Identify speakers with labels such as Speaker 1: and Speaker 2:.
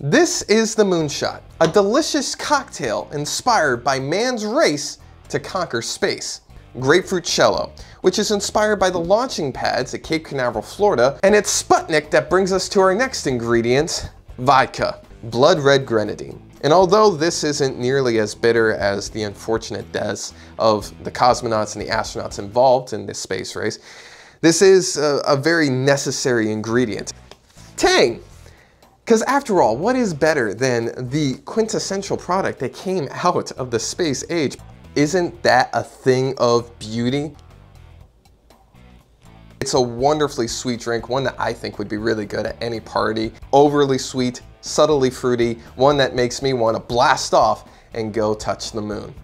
Speaker 1: This is the Moonshot, a delicious cocktail inspired by man's race to conquer space. Grapefruitcello, which is inspired by the launching pads at Cape Canaveral, Florida, and it's Sputnik that brings us to our next ingredient, vodka, blood red grenadine. And although this isn't nearly as bitter as the unfortunate deaths of the cosmonauts and the astronauts involved in this space race, this is a, a very necessary ingredient. Tang! Because after all, what is better than the quintessential product that came out of the space age? Isn't that a thing of beauty? It's a wonderfully sweet drink, one that I think would be really good at any party. Overly sweet, subtly fruity, one that makes me want to blast off and go touch the moon.